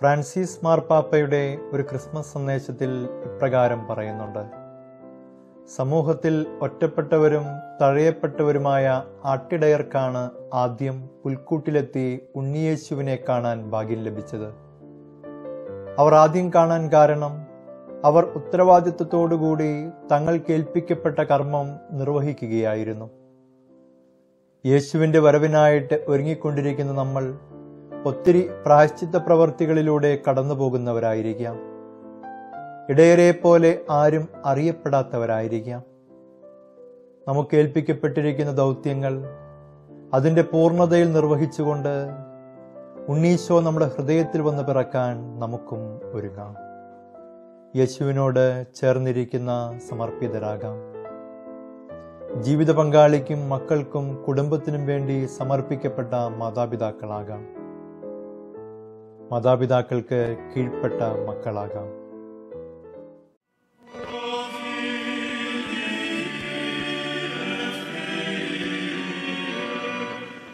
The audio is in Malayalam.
ഫ്രാൻസിസ് മാർപ്പാപ്പയുടെ ഒരു ക്രിസ്മസ് സന്ദേശത്തിൽ ഇപ്രകാരം പറയുന്നുണ്ട്. സമൂഹത്തിൽ ഒറ്റപ്പെട്ടവരും തഴയപ്പെട്ടവരുമായ ആട്ടിടയർക്കാണ് ആദ്യം പുൽക്കൂട്ടിലെത്തി ഉണ്ണിയേശുവിനെ കാണാൻ ഭാഗ്യം ലഭിച്ചത്. അവർ ആദ്യം കാണാൻ കാരണം അവർ ഉത്തരവാദിത്വത്തോടുകൂടി തങ്ങൾ കേൾപ്പിക്കപ്പെട്ട കർമ്മം നിർവഹിക്കുകയായിരുന്നു. യേശുവിന്റെ വരവിനായിട്ട് ഒരുങ്ങിക്കൊണ്ടിരിക്കുന്ന നമ്മൾ ഒത്തിരി പ്രായശ്ചിത്ത പ്രവർത്തികളിലൂടെ കടന്നു പോകുന്നവരായിരിക്കാം ഇടയരെ പോലെ ആരും അറിയപ്പെടാത്തവരായിരിക്കാം. നമുക്ക് ഏൽപ്പിക്കപ്പെട്ടിരിക്കുന്ന ദൗത്യങ്ങൾ അതിന്റെ പൂർണതയിൽ നിർവഹിച്ചുകൊണ്ട് ഉണ്ണീശോ നമ്മുടെ ഹൃദയത്തിൽ വന്ന് പിറക്കാൻ നമുക്കും ഒരുങ്ങാം. യേശുവിനോട് ചേർന്നിരിക്കുന്ന സമർപ്പിതരാകാം. ജീവിത പങ്കാളിക്കും മക്കൾക്കും കുടുംബത്തിനും വേണ്ടി സമർപ്പിക്കപ്പെട്ട മാതാപിതാക്കളാകാം. മാതാപിതാക്കൾക്ക് കീഴ്പ്പെട്ട മക്കളാകാം